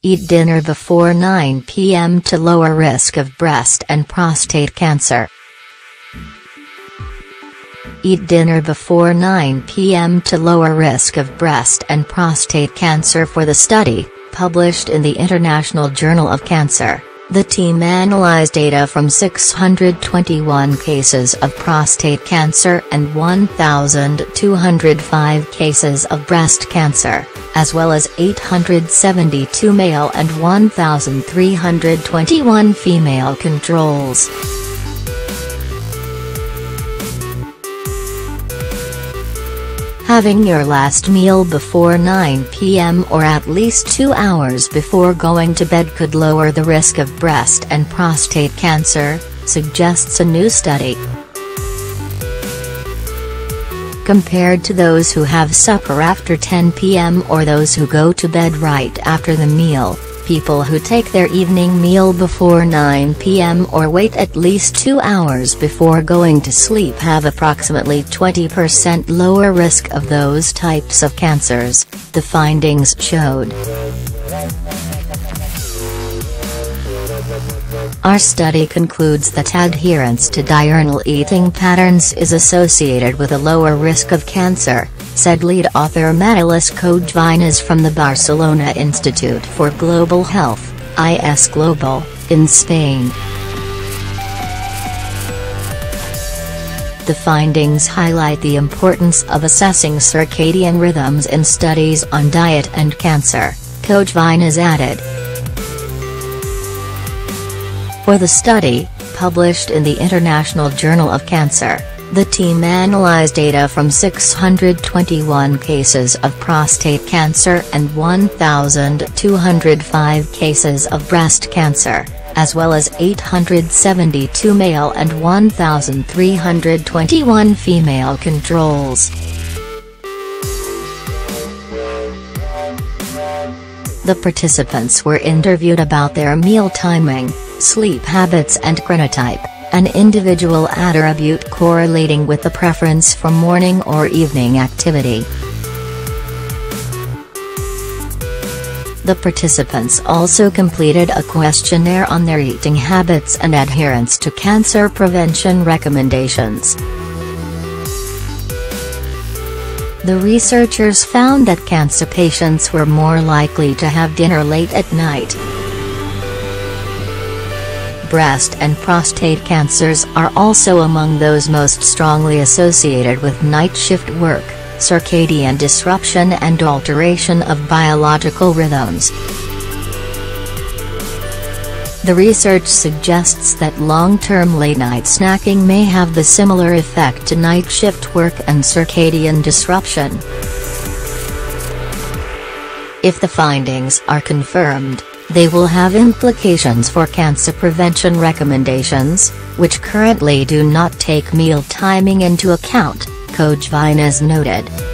Eat dinner before 9 p.m. to lower risk of breast and prostate cancer. Eat dinner before 9 p.m. to lower risk of breast and prostate cancer for the study, published in the International Journal of Cancer. The team analyzed data from 621 cases of prostate cancer and 1,205 cases of breast cancer, as well as 872 male and 1,321 female controls. Having your last meal before 9 p.m. or at least two hours before going to bed could lower the risk of breast and prostate cancer, suggests a new study. Compared to those who have supper after 10 p.m. or those who go to bed right after the meal, People who take their evening meal before 9 p.m. or wait at least two hours before going to sleep have approximately 20% lower risk of those types of cancers, the findings showed. Our study concludes that adherence to diurnal eating patterns is associated with a lower risk of cancer, said lead author Manolis Kogevinas from the Barcelona Institute for Global Health, IS Global, in Spain. The findings highlight the importance of assessing circadian rhythms in studies on diet and cancer, Kogevinas added. For the study, published in the International Journal of Cancer, the team analyzed data from 621 cases of prostate cancer and 1,205 cases of breast cancer, as well as 872 male and 1,321 female controls. The participants were interviewed about their meal timing, sleep habits and chronotype an individual attribute correlating with the preference for morning or evening activity. The participants also completed a questionnaire on their eating habits and adherence to cancer prevention recommendations. The researchers found that cancer patients were more likely to have dinner late at night breast and prostate cancers are also among those most strongly associated with night shift work, circadian disruption and alteration of biological rhythms. The research suggests that long-term late-night snacking may have the similar effect to night shift work and circadian disruption. If the findings are confirmed, they will have implications for cancer prevention recommendations, which currently do not take meal timing into account, Kogevinas noted.